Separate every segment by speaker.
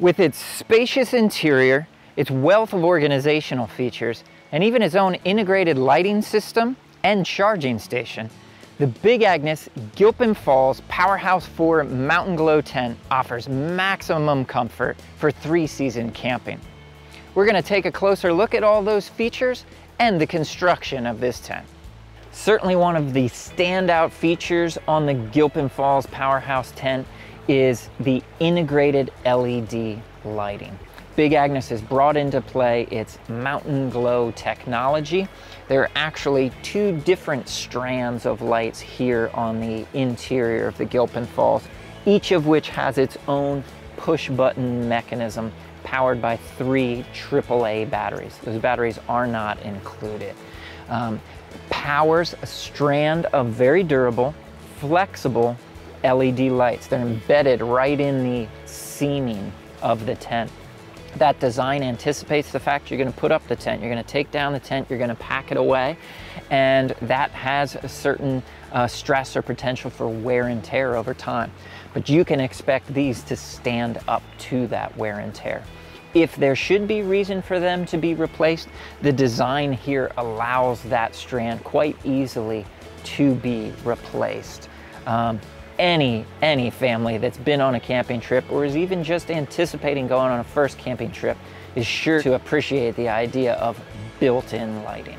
Speaker 1: With its spacious interior, its wealth of organizational features, and even its own integrated lighting system and charging station, the Big Agnes Gilpin Falls Powerhouse 4 Mountain Glow tent offers maximum comfort for three-season camping. We're gonna take a closer look at all those features and the construction of this tent. Certainly one of the standout features on the Gilpin Falls Powerhouse tent is the integrated LED lighting. Big Agnes has brought into play its Mountain Glow technology. There are actually two different strands of lights here on the interior of the Gilpin Falls, each of which has its own push button mechanism powered by three AAA batteries. Those batteries are not included. Um, powers a strand of very durable, flexible LED lights. They're embedded right in the seaming of the tent. That design anticipates the fact you're gonna put up the tent, you're gonna take down the tent, you're gonna pack it away, and that has a certain uh, stress or potential for wear and tear over time. But you can expect these to stand up to that wear and tear. If there should be reason for them to be replaced, the design here allows that strand quite easily to be replaced. Um, any, any family that's been on a camping trip or is even just anticipating going on a first camping trip is sure to appreciate the idea of built-in lighting.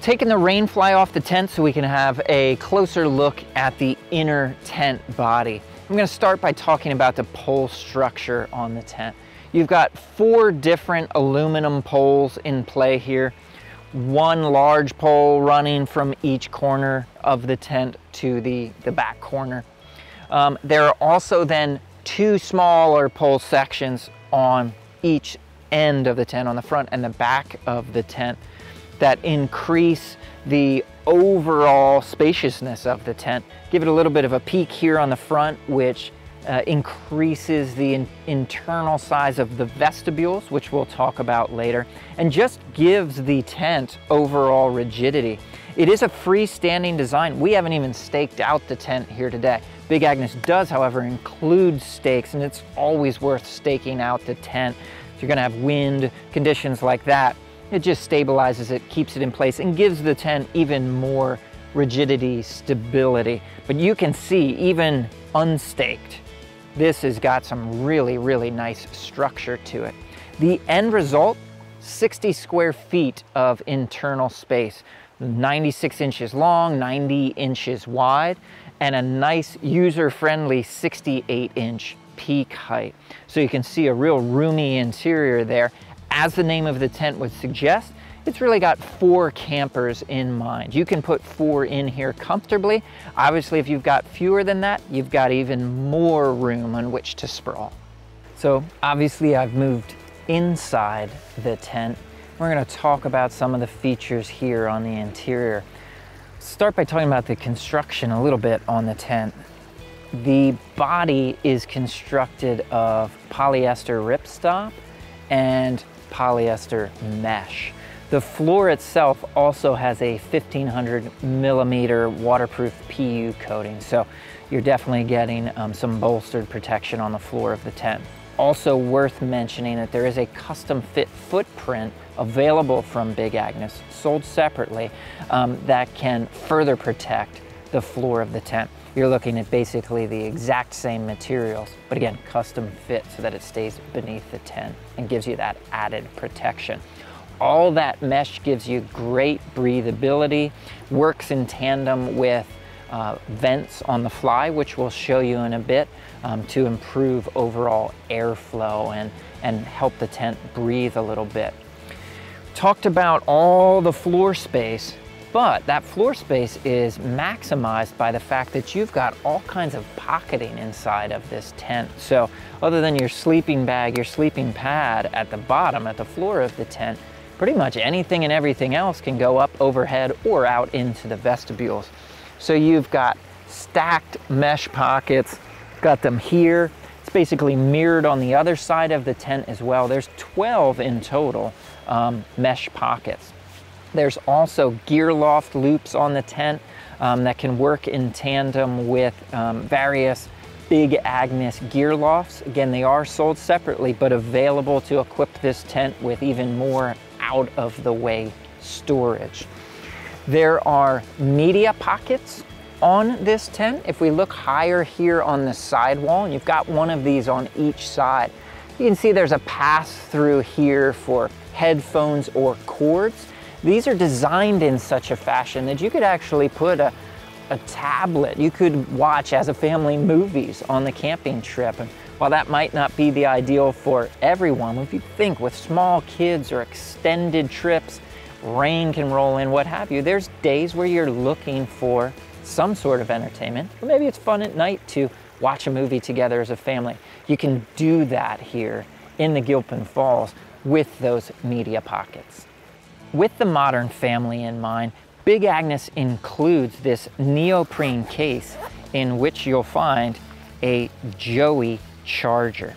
Speaker 1: Taking the rain fly off the tent so we can have a closer look at the inner tent body. I'm gonna start by talking about the pole structure on the tent. You've got four different aluminum poles in play here one large pole running from each corner of the tent to the, the back corner. Um, there are also then two smaller pole sections on each end of the tent, on the front and the back of the tent, that increase the overall spaciousness of the tent. Give it a little bit of a peak here on the front, which uh, increases the in internal size of the vestibules, which we'll talk about later, and just gives the tent overall rigidity. It is a freestanding design. We haven't even staked out the tent here today. Big Agnes does, however, include stakes, and it's always worth staking out the tent. If you're gonna have wind, conditions like that, it just stabilizes it, keeps it in place, and gives the tent even more rigidity, stability. But you can see, even unstaked, this has got some really, really nice structure to it. The end result, 60 square feet of internal space, 96 inches long, 90 inches wide, and a nice user-friendly 68 inch peak height. So you can see a real roomy interior there. As the name of the tent would suggest, it's really got four campers in mind. You can put four in here comfortably. Obviously, if you've got fewer than that, you've got even more room on which to sprawl. So obviously I've moved inside the tent. We're gonna talk about some of the features here on the interior. Start by talking about the construction a little bit on the tent. The body is constructed of polyester ripstop and polyester mesh. The floor itself also has a 1500 millimeter waterproof PU coating, so you're definitely getting um, some bolstered protection on the floor of the tent. Also worth mentioning that there is a custom fit footprint available from Big Agnes, sold separately, um, that can further protect the floor of the tent. You're looking at basically the exact same materials, but again, custom fit so that it stays beneath the tent and gives you that added protection. All that mesh gives you great breathability, works in tandem with uh, vents on the fly, which we'll show you in a bit, um, to improve overall airflow and, and help the tent breathe a little bit. Talked about all the floor space, but that floor space is maximized by the fact that you've got all kinds of pocketing inside of this tent. So other than your sleeping bag, your sleeping pad at the bottom, at the floor of the tent, pretty much anything and everything else can go up overhead or out into the vestibules. So you've got stacked mesh pockets, got them here. Basically mirrored on the other side of the tent as well. There's 12 in total um, mesh pockets. There's also gear loft loops on the tent um, that can work in tandem with um, various Big Agnes gear lofts. Again, they are sold separately, but available to equip this tent with even more out of the way storage. There are media pockets on this tent. If we look higher here on the sidewall, and you've got one of these on each side, you can see there's a pass through here for headphones or cords. These are designed in such a fashion that you could actually put a, a tablet. You could watch as a family movies on the camping trip. And while that might not be the ideal for everyone, if you think with small kids or extended trips, rain can roll in, what have you, there's days where you're looking for some sort of entertainment. Or maybe it's fun at night to watch a movie together as a family. You can do that here in the Gilpin Falls with those media pockets. With the modern family in mind, Big Agnes includes this neoprene case in which you'll find a Joey charger.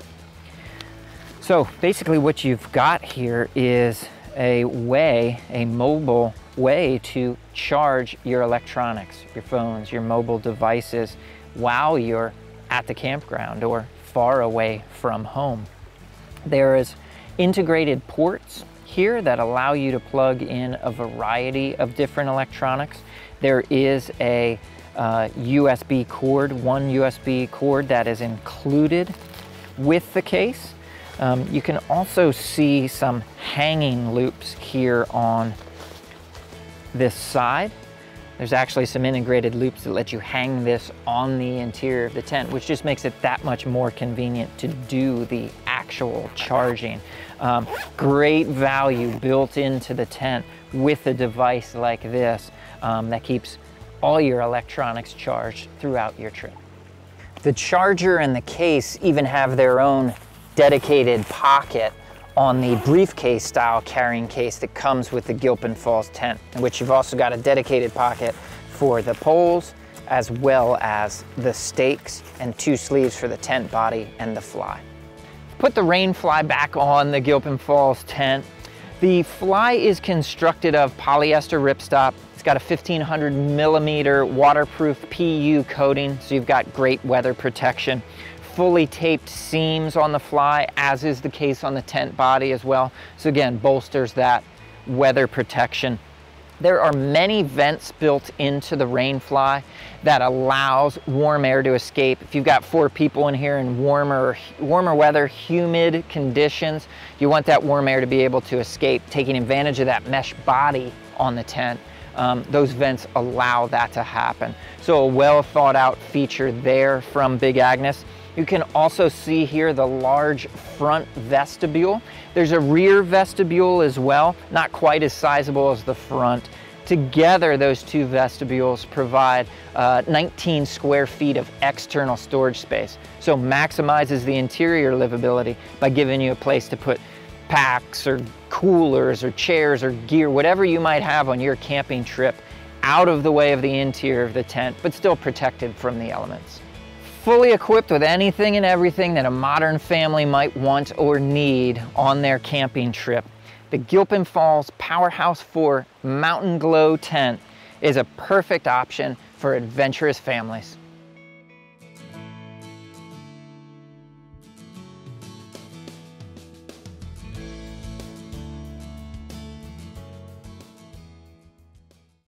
Speaker 1: So basically what you've got here is a way, a mobile way to charge your electronics, your phones, your mobile devices while you're at the campground or far away from home. There is integrated ports here that allow you to plug in a variety of different electronics. There is a uh, USB cord, one USB cord that is included with the case. Um, you can also see some hanging loops here on this side. There's actually some integrated loops that let you hang this on the interior of the tent, which just makes it that much more convenient to do the actual charging. Um, great value built into the tent with a device like this um, that keeps all your electronics charged throughout your trip. The charger and the case even have their own dedicated pocket on the briefcase style carrying case that comes with the Gilpin Falls tent, in which you've also got a dedicated pocket for the poles, as well as the stakes and two sleeves for the tent body and the fly. Put the rain fly back on the Gilpin Falls tent. The fly is constructed of polyester ripstop. It's got a 1500 millimeter waterproof PU coating, so you've got great weather protection fully taped seams on the fly, as is the case on the tent body as well. So again, bolsters that weather protection. There are many vents built into the Rainfly that allows warm air to escape. If you've got four people in here in warmer, warmer weather, humid conditions, you want that warm air to be able to escape, taking advantage of that mesh body on the tent. Um, those vents allow that to happen. So a well thought out feature there from Big Agnes. You can also see here the large front vestibule. There's a rear vestibule as well, not quite as sizable as the front. Together, those two vestibules provide uh, 19 square feet of external storage space. So maximizes the interior livability by giving you a place to put packs or coolers or chairs or gear, whatever you might have on your camping trip out of the way of the interior of the tent, but still protected from the elements fully equipped with anything and everything that a modern family might want or need on their camping trip. The Gilpin Falls Powerhouse 4 Mountain Glow tent is a perfect option for adventurous families.